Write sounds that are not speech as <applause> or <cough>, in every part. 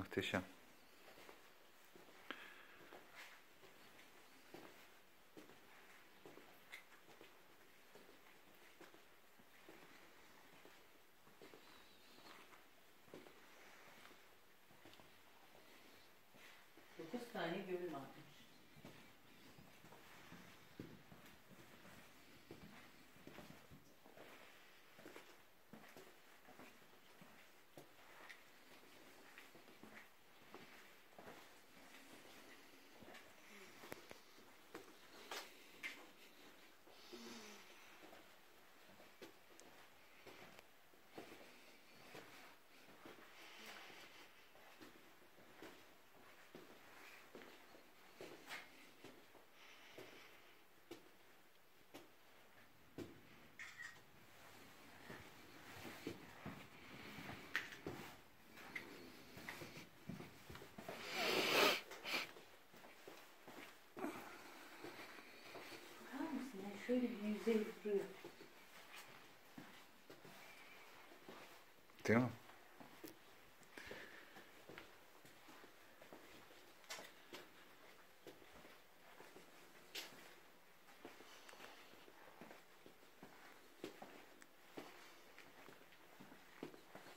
Muhteşem. Dokuz tane gül varmış. Şöyle bir yüzey duruyor. Değil mi?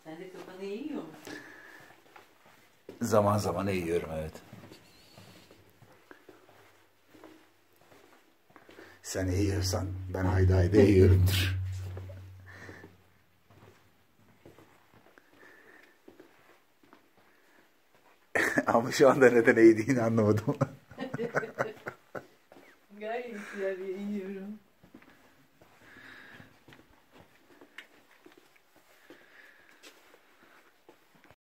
Sen de kafanı yiyor musun? Zaman zaman yiyorum evet. Sen eğiyorsan ben hayda hayda eğiyorumdur. <laughs> Ama şu anda neden eğdiğini anlamadım. <laughs> Gayet yarı eğiyorum.